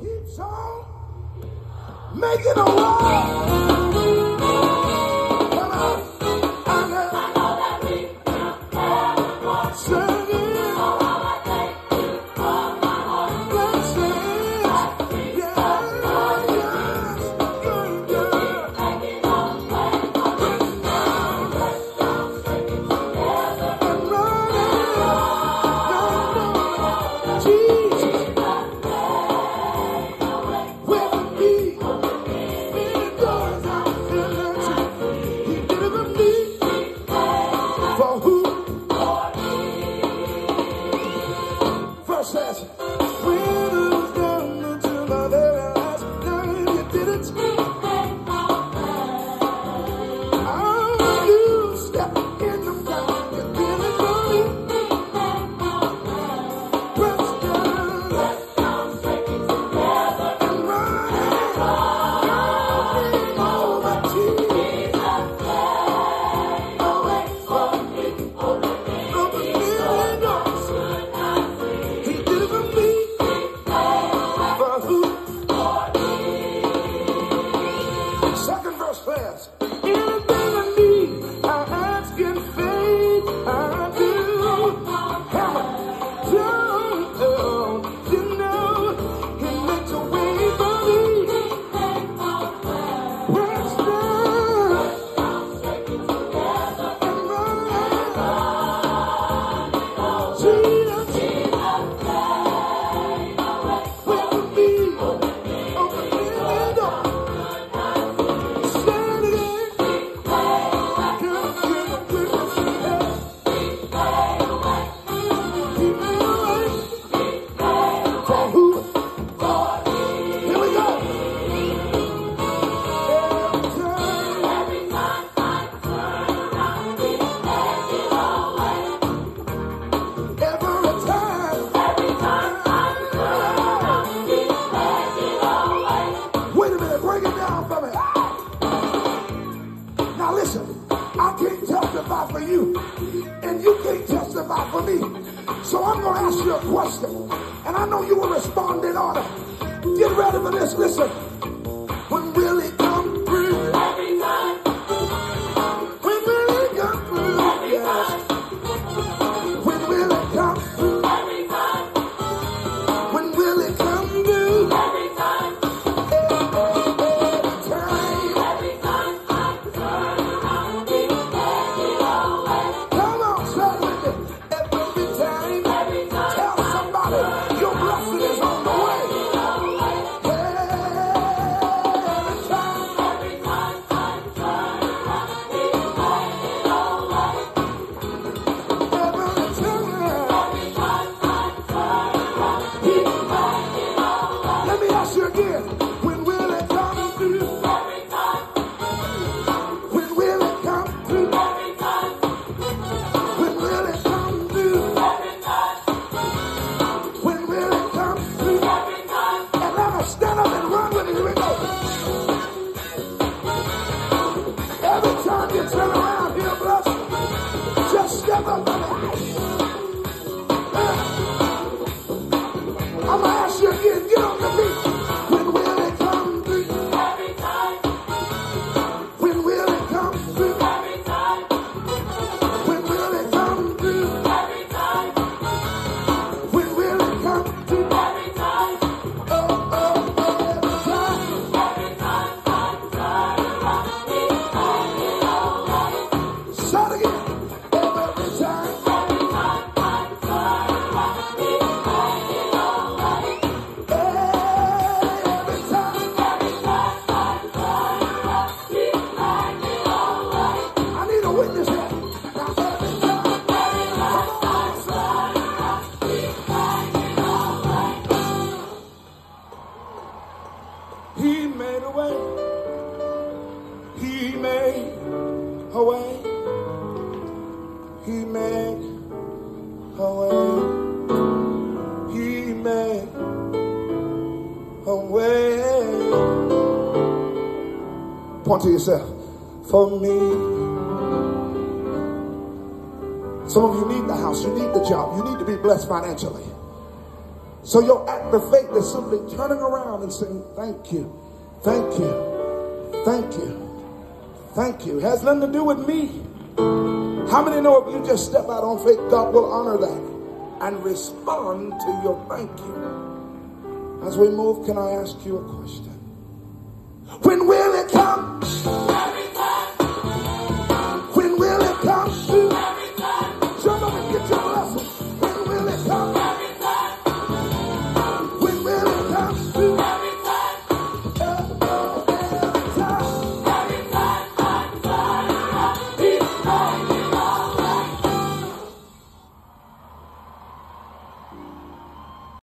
Keeps on making a wall. says, you, and you can't testify for me. So I'm going to ask you a question, and I know you will respond in order. Get ready for this. Listen, when will it come through? Every night. When will it come through? Every Yes. When will it come through? make a way. He made a way. Point to yourself. For me. Some of you need the house, you need the job, you need to be blessed financially. So your act of faith is simply turning around and saying, Thank you, thank you, thank you, thank you. It has nothing to do with me. How many know if you just step out on faith, God will honor that and respond to your thank you. As we move, can I ask you a question? When will it come?